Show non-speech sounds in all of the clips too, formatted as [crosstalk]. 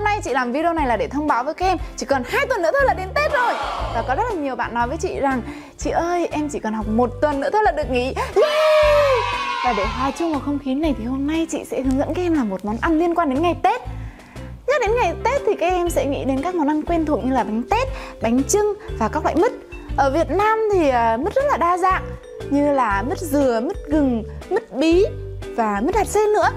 Hôm nay chị làm video này là để thông báo với các em. Chỉ còn hai tuần nữa thôi là đến Tết rồi. Và có rất là nhiều bạn nói với chị rằng Chị ơi em chỉ còn học một tuần nữa thôi là được nghỉ. Yeah! Và để hòa chung vào không khí này thì hôm nay chị sẽ hướng dẫn các em làm một món ăn liên quan đến ngày Tết. Nhắc đến ngày Tết thì các em sẽ nghĩ đến các món ăn quen thuộc như là bánh tết, bánh trưng và các loại mứt. Ở Việt Nam thì ờ, mứt rất là đa dạng Như là mứt dừa, mứt gừng, mứt bí và mứt hạt sen nữa.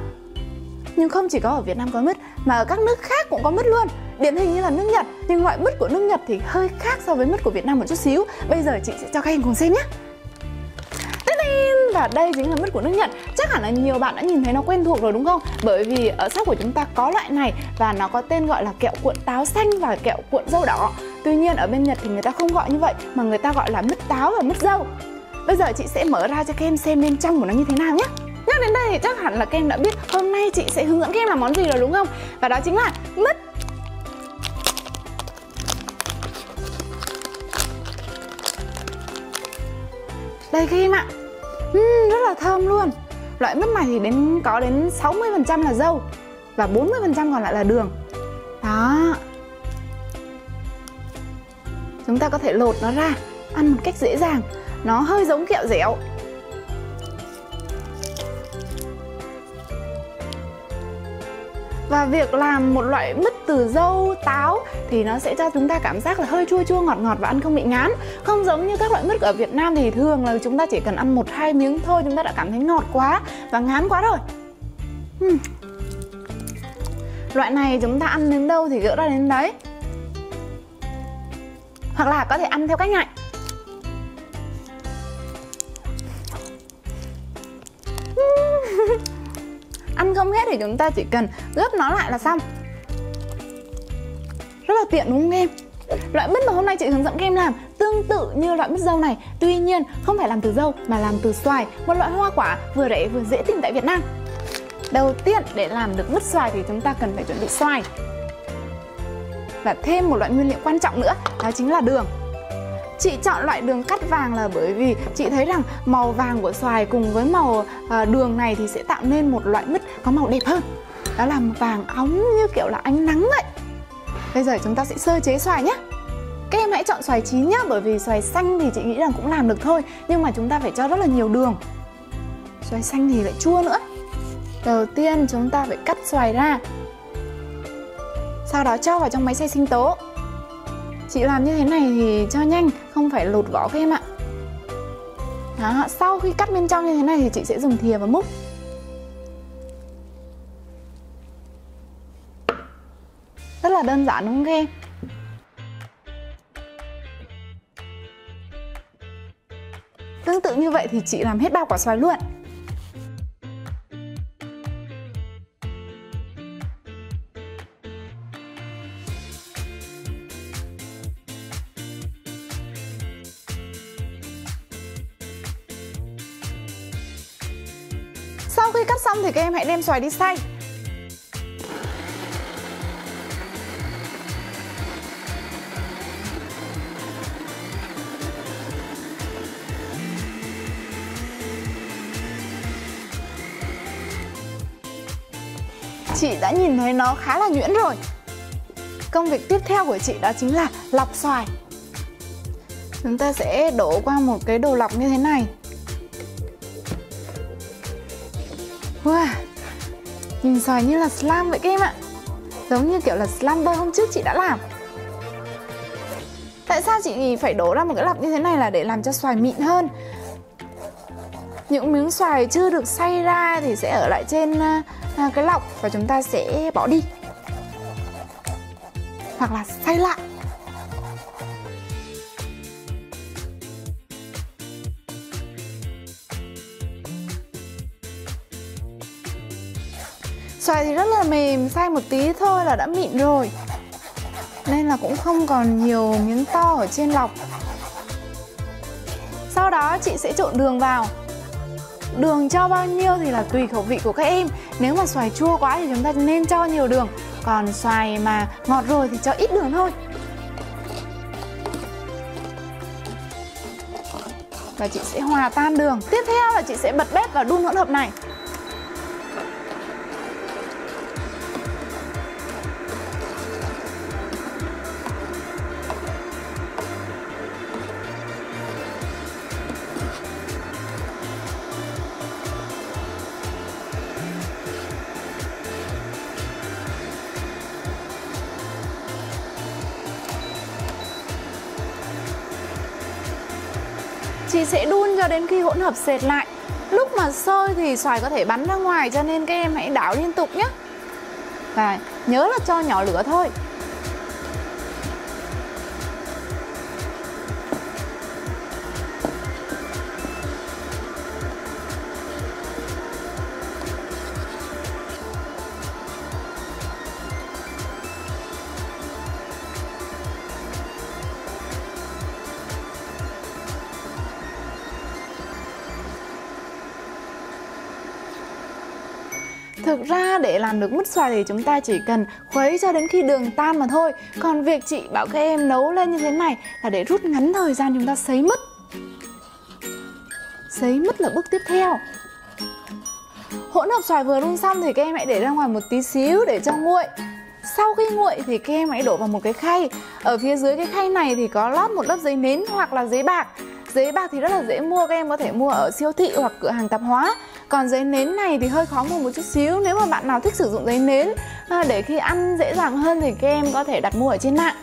Nhưng không chỉ có ở Việt Nam có mứt mà ở các nước khác cũng có mứt luôn. Điển hình như là nước Nhật, nhưng loại mứt của nước Nhật thì hơi khác so với mứt của Việt Nam một chút xíu. Bây giờ chị sẽ cho các em cùng xem nhé. Và đây chính là mứt của nước Nhật. Chắc hẳn là nhiều bạn đã nhìn thấy nó quen thuộc rồi đúng không? Bởi vì ở shop của chúng ta có loại này Và nó có tên gọi là kẹo cuộn táo xanh và kẹo cuộn dâu đỏ. Tuy nhiên, ở bên Nhật thì người ta không gọi như vậy, Mà người ta gọi là mứt táo và mứt dâu. Bây giờ chị sẽ mở ra cho các em xem bên trong của nó như thế nào nhé. Nhắc đến đây thì chắc hẳn là các em đã biết hôm nay chị sẽ hướng dẫn các em làm món gì rồi đúng không? Và đó chính là mứt. Đây các em ạ. Uhm, Rất là thơm luôn. Loại mứt này thì đến có đến 60% là dâu Và 40% còn lại là đường. Đó. Chúng ta có thể lột nó ra Ăn một cách dễ dàng. Nó hơi giống kẹo dẻo. Và việc làm một loại mứt từ dâu, táo thì nó sẽ cho chúng ta cảm giác là hơi chua chua ngọt ngọt và ăn không bị ngán. Không giống như các loại mứt ở Việt Nam thì thường là chúng ta chỉ cần ăn một hai miếng thôi chúng ta đã cảm thấy ngọt quá và ngán quá rồi. Uhm. Loại này chúng ta ăn đến đâu thì gỡ ra đến đấy. Hoặc là có thể ăn theo cách này. Ăn không hết thì chúng ta chỉ cần gấp nó lại là xong. Rất là tiện đúng không em? Loại mứt mà hôm nay chị hướng dẫn các em làm tương tự như loại mứt dâu này. Tuy nhiên, không phải làm từ dâu mà làm từ xoài, Một loại hoa quả vừa rẻ vừa dễ tìm tại Việt Nam. Đầu tiên, để làm được mứt xoài thì chúng ta cần phải chuẩn bị xoài. Và thêm một loại nguyên liệu quan trọng nữa, đó chính là đường. Chị chọn loại đường cắt vàng là bởi vì chị thấy rằng màu vàng của xoài cùng với màu à, đường này thì sẽ tạo nên một loại mứt có màu đẹp hơn. Đó là vàng óng như kiểu là ánh nắng vậy. Bây giờ chúng ta sẽ sơ chế xoài nhé. Các em hãy chọn xoài chín nhé Bởi vì xoài xanh thì chị nghĩ rằng cũng làm được thôi Nhưng mà chúng ta phải cho rất là nhiều đường. Xoài xanh thì lại chua nữa. Đầu tiên chúng ta phải cắt xoài ra Sau đó cho vào trong máy xay sinh tố. Chị làm như thế này thì cho nhanh Không phải lột vỏ các em ạ. Đó, sau khi cắt bên trong như thế này thì chị sẽ dùng thìa và múc. Rất là đơn giản đúng không các em? Tương tự như vậy thì chị làm hết bao quả xoài luôn. Sau khi cắt xong thì các em hãy đem xoài đi xay. Chị đã nhìn thấy nó khá là nhuyễn rồi. Công việc tiếp theo của chị đó chính là lọc xoài. Chúng ta sẽ đổ qua một cái đồ lọc như thế này. Wow Nhìn xoài như là slam vậy các em ạ. Giống như kiểu là slamber hôm trước chị đã làm. Tại sao chị phải đổ ra một cái lọc như thế này là để làm cho xoài mịn hơn? Những miếng xoài chưa được xay ra thì sẽ ở lại trên à, à, cái lọc và chúng ta sẽ bỏ đi. Hoặc là xay lại. Xoài thì rất là mềm, xay một tí thôi là đã mịn rồi. Nên là cũng không còn nhiều miếng to ở trên lọc. Sau đó chị sẽ trộn đường vào. Đường cho bao nhiêu thì là tùy khẩu vị của các em. Nếu mà xoài chua quá thì chúng ta nên cho nhiều đường. Còn xoài mà ngọt rồi thì cho ít đường thôi. Và chị sẽ hòa tan đường. Tiếp theo là chị sẽ bật bếp và đun hỗn hợp này. Chị sẽ đun cho đến khi hỗn hợp sệt lại. Lúc mà sôi thì xoài có thể bắn ra ngoài, cho nên các em hãy đảo liên tục nhé. Và nhớ là cho nhỏ lửa thôi. Thực ra để làm được mứt xoài thì chúng ta chỉ cần khuấy cho đến khi đường tan mà thôi. Còn việc chị bảo các em nấu lên như thế này là để rút ngắn thời gian chúng ta sấy mứt. Sấy mứt là bước tiếp theo. Hỗn hợp xoài vừa đun xong thì các em hãy để ra ngoài một tí xíu để cho nguội. Sau khi nguội thì các em hãy đổ vào một cái khay. Ở phía dưới cái khay này thì có lót một lớp giấy nến hoặc là giấy bạc. Giấy bạc thì rất là dễ mua, các em có thể mua ở siêu thị hoặc cửa hàng tạp hóa. Còn giấy nến này thì hơi khó mua một chút xíu. Nếu mà bạn nào thích sử dụng giấy nến à, để khi ăn dễ dàng hơn thì các em có thể đặt mua ở trên mạng.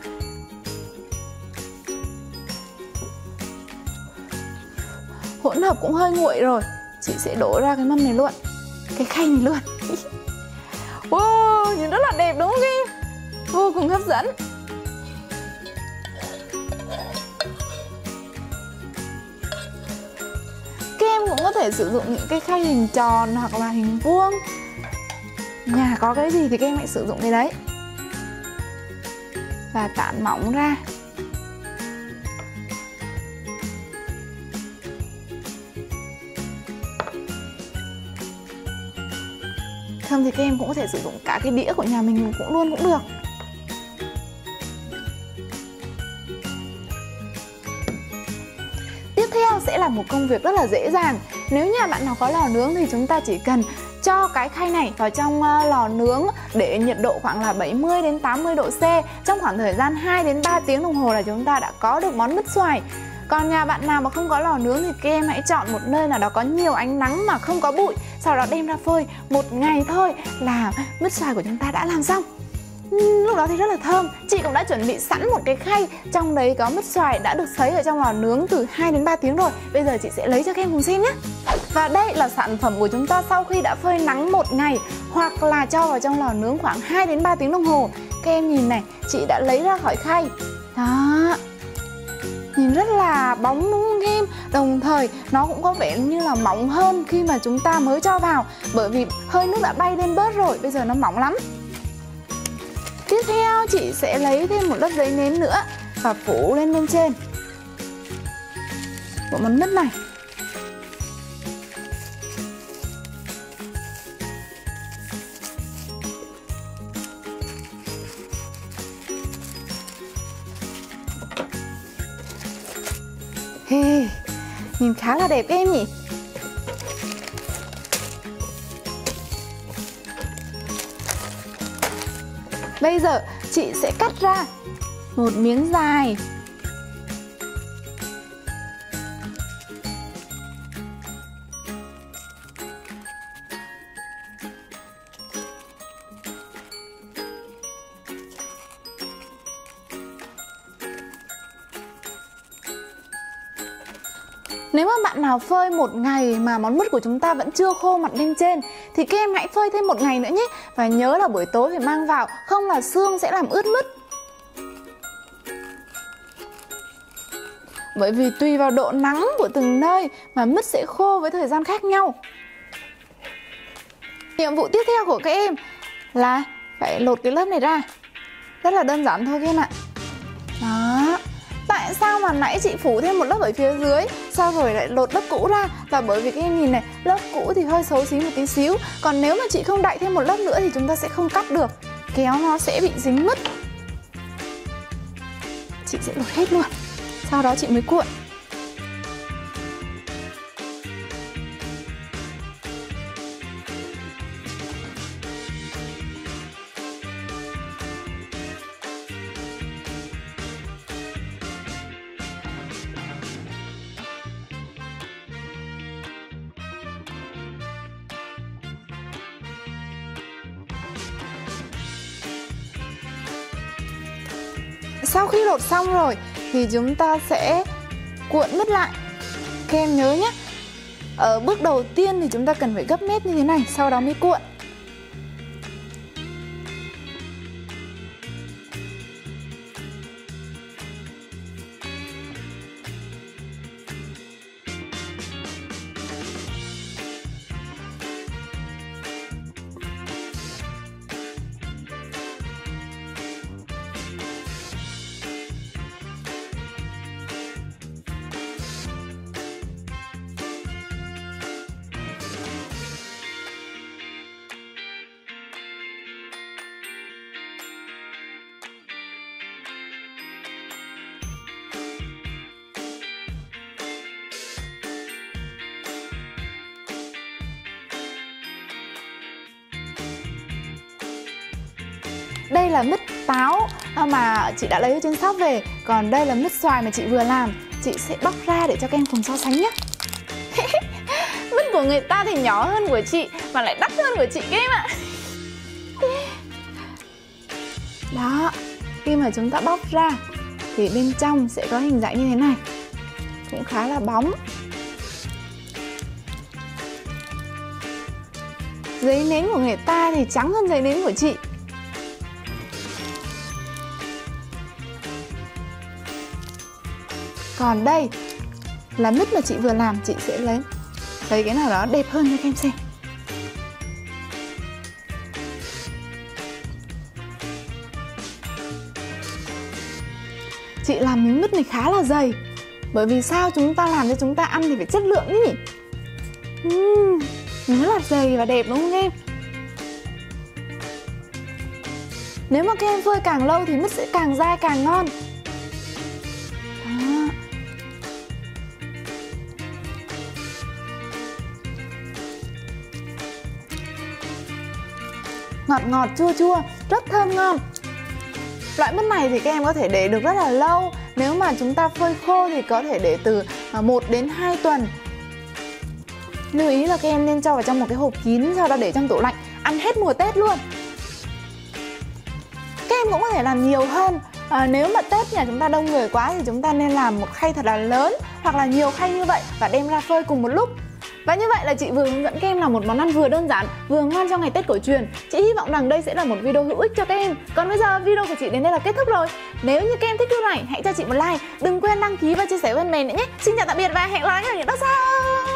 Hỗn hợp cũng hơi nguội rồi. Chị sẽ đổ ra cái mâm này luôn. Cái khay này luôn. [laughs] Wow, nhìn rất là đẹp đúng không em? Vô cùng hấp dẫn. Thể sử dụng những cái khay hình tròn hoặc là hình vuông. Nhà có cái gì thì các em hãy sử dụng cái đấy. Và tản mỏng ra. Không thì các em cũng có thể sử dụng cả cái đĩa của nhà mình cũng luôn cũng được. Tiếp theo sẽ là một công việc rất là dễ dàng. Nếu nhà bạn nào có lò nướng thì chúng ta chỉ cần cho cái khay này vào trong ờ, lò nướng để nhiệt độ khoảng là 70 đến 80 độ C trong khoảng thời gian 2 đến 3 tiếng đồng hồ là chúng ta đã có được món mứt xoài. Còn nhà bạn nào mà không có lò nướng thì các em hãy chọn một nơi nào đó có nhiều ánh nắng mà không có bụi, Sau đó đem ra phơi một ngày thôi là mứt xoài của chúng ta đã làm xong Ừ, lúc đó thì rất là thơm. Chị cũng đã chuẩn bị sẵn một cái khay Trong đấy có mứt xoài đã được sấy ở trong lò nướng từ 2 đến 3 tiếng rồi. Bây giờ chị sẽ lấy cho các em cùng xem nhé. Và đây là sản phẩm của chúng ta sau khi đã phơi nắng một ngày Hoặc là cho vào trong lò nướng khoảng 2 đến 3 tiếng đồng hồ. Các em nhìn này, chị đã lấy ra khỏi khay. Đó. Nhìn rất là bóng đúng không em? Đồng thời nó cũng có vẻ như là mỏng hơn khi mà chúng ta mới cho vào bởi vì hơi nước đã bay lên bớt rồi bây giờ nó mỏng lắm tiếp theo chị sẽ lấy thêm một lớp giấy nến nữa và phủ lên bên trên. Bộ món mứt này. Hey, nhìn khá là đẹp em nhỉ? Bây giờ chị sẽ cắt ra một miếng dài. Nếu mà bạn nào phơi một ngày mà món mứt của chúng ta vẫn chưa khô mặt bên trên thì các em hãy phơi thêm một ngày nữa nhé. Và nhớ là buổi tối phải mang vào, Không là xương sẽ làm ướt mứt. Bởi vì tùy vào độ nắng của từng nơi mà mứt sẽ khô với thời gian khác nhau. Nhiệm vụ tiếp theo của các em là phải lột cái lớp này ra. Rất là đơn giản thôi các em ạ sao mà nãy chị phủ thêm một lớp ở phía dưới, Sao rồi lại lột lớp cũ ra? Và bởi vì các em nhìn này, Lớp cũ thì hơi xấu xí một tí xíu. Còn nếu mà chị không đậy thêm một lớp nữa thì chúng ta sẽ không cắt được. Kéo nó sẽ bị dính mất Chị sẽ lột hết luôn. Sau đó chị mới cuộn. Sau khi lột xong rồi thì chúng ta sẽ cuộn mứt lại. Các em nhớ nhé. Ở bước đầu tiên thì chúng ta cần phải gấp nếp như thế này, Sau đó mới cuộn. Đây là mứt táo à, mà chị đã lấy ở trên shop về. Còn đây là mứt xoài mà chị vừa làm. Chị sẽ bóc ra để cho các em cùng so sánh nhé. [laughs] Mứt của người ta thì nhỏ hơn của chị, Mà lại đắt hơn của chị các mà [laughs] Đó, Khi mà chúng ta bóc ra, Thì bên trong sẽ có hình dạng như thế này. Cũng khá là bóng. Giấy nến của người ta thì trắng hơn giấy nến của chị. Còn đây là mứt mà chị vừa làm Chị sẽ lấy. Lấy cái nào đó đẹp hơn cho các em xem. Chị làm miếng mứt này khá là dày. Bởi vì sao chúng ta làm cho chúng ta ăn thì phải chất lượng nhỉ uhm, Nó rất là dày và đẹp đúng không em? Nếu mà các em phơi càng lâu thì mứt sẽ càng dai càng ngon. Ngọt ngọt chua chua rất thơm ngon. Loại mứt này thì các em có thể để được rất là lâu. Nếu mà chúng ta phơi khô thì có thể để từ à, 1 đến 2 tuần. Lưu ý là các em nên cho vào trong một cái hộp kín sau đó để trong tủ lạnh ăn hết mùa tết luôn. Các em cũng có thể làm nhiều hơn. À, nếu mà tết nhà chúng ta đông người quá thì chúng ta nên làm một khay thật là lớn hoặc là nhiều khay như vậy và đem ra phơi cùng một lúc và như vậy là chị vừa hướng dẫn các em làm một món ăn vừa đơn giản, vừa ngon cho ngày Tết cổ truyền. Chị hy vọng rằng đây sẽ là một video hữu ích cho các em. Còn bây giờ video của chị đến đây là kết thúc rồi. Nếu như các em thích video này, hãy cho chị một like, đừng quên đăng ký và chia sẻ bên mình nữa nhé. Xin chào tạm biệt và hẹn gặp lại các bạn ở những sau.